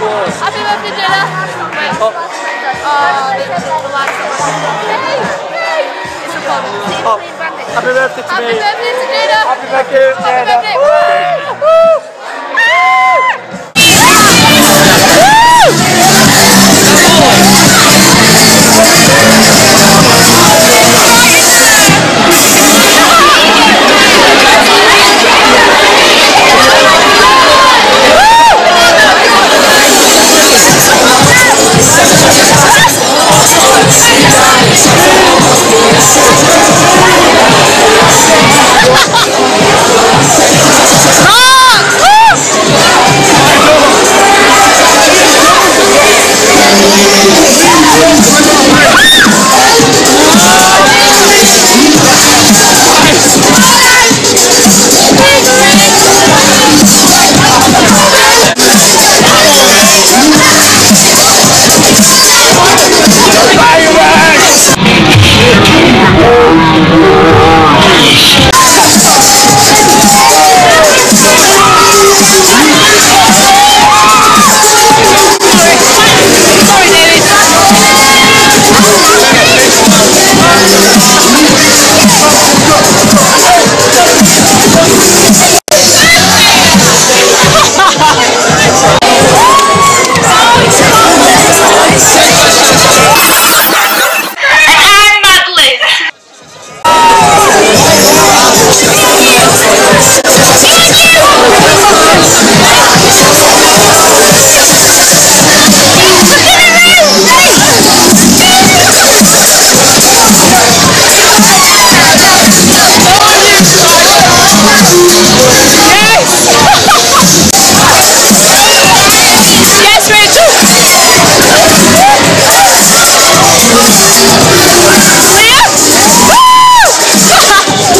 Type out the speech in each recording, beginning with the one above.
course. Happy birthday, Jenna. Wait. Oh, Oh, the, the, the on. Hey, hey. It's recording. oh, happy birthday to Happy me. birthday to Jenna. Happy birthday, Happy Jenna. birthday. Woo! Woo!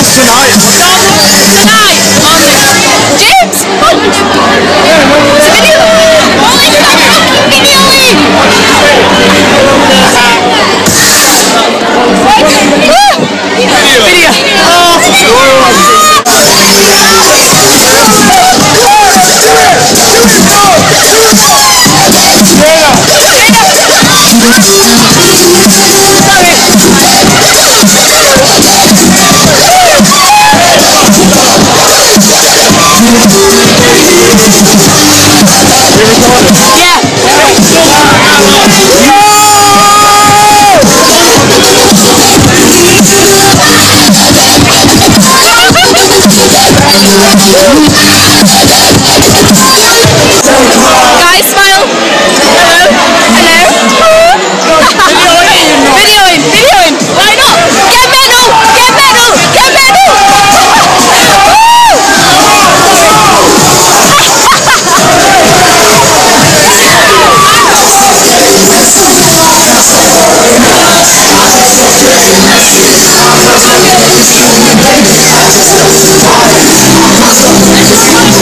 pupils tonight. Tonight on James. Video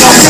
Bye